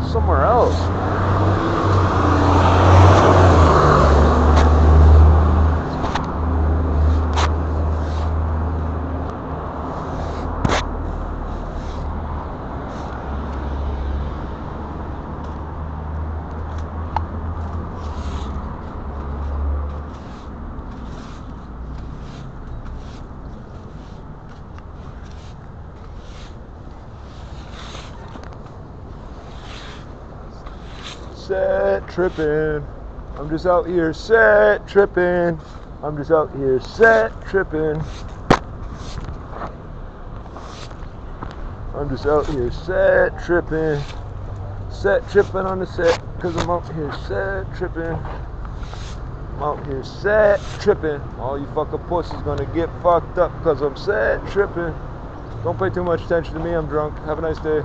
somewhere else. Set tripping. I'm just out here set tripping. I'm just out here set tripping. I'm just out here set tripping. Set tripping on the set because I'm out here set tripping. I'm out here set tripping. All you fucking pussies gonna get fucked up because I'm set tripping. Don't pay too much attention to me, I'm drunk. Have a nice day.